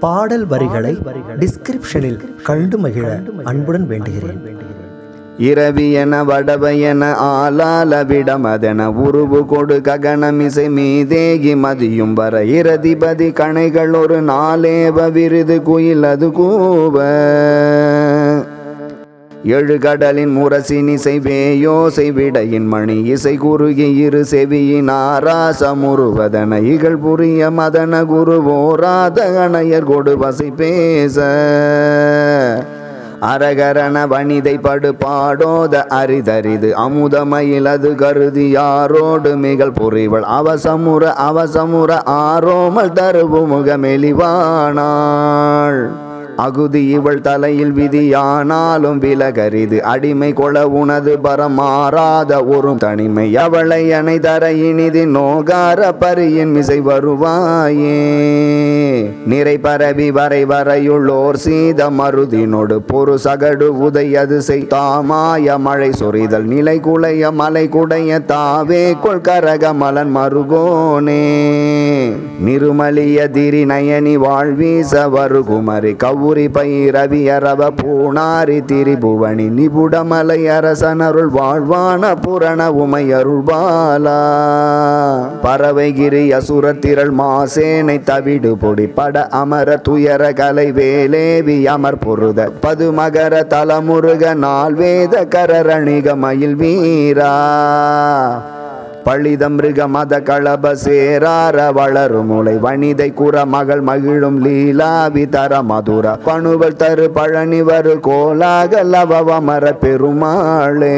பாடல் வரிகளை டிஸ்கிரிப்ஷனில் கண்டு மகிழ அன்புடன் வேண்டுகிறேன். இரவியன வடவையன ஆலால விடமதென உருவு கொடு ககனமிசை மீதேகி மதியும் வர இரதிபதி கணைகள் ஒரு நாளேவ விருது குயில் அது கூவ. எழுகடலின் முரசினிசை வேயோசை விடையின் மணி இசை குறுகி இரு செவியின் ஆராசமுருவதன இகழ் புரிய மதன குருவோ அணையர் கொடு வசை பேச. அரகரண வனிதை படு பாடோத அரிதரிது அமுதமயிலது கருதி யாரோடு மிகழ் புரிவள் அவசமுற அவசமுற ஆரோமல் தருவு முகமெலிவானாள். அகுதி இவள் தலையில் விதியானாலும் விலகரிது. அடிமை கொள உனது பரமாறாத ஒரு தனிமை. அவளை அணை தர இனிது நோகார பரியின் மிசை வருவாயே. நிறை பரவி வரை வரையுள்ளோர் சீத மருதினோடு பொறு சகடு உதையது செய் தாமாய மழை சொறிதல் நிலை குலைய மலை குடைய தாவே கொள் கரக மலன் மருகோனே. நிருமலிய திரி நயனி வாழ்வீச வருகுமரி. கவு பை பைரவி அரவ பூணாரி திரிபுவனி நிபுடமலை அரசனருள் வாழ்வான புரண உமையருள் பாலா பறவைகிரி அசுரத்திரள் மாசேனை தவிடு பொடி பட அமர துயர கலை வேலேவி அமர் பொருத பதுமகர தலமுருக நால்வேத கரரணிக மயில் வீரா. பழித மிருக மத களப சேரார வளரு முளை வனிதை குற மகள் மகிழும் லீலாவி தர மதுர. பணுவல் தரு பழனி வரு கோலாக லவ மர பெருமாளே.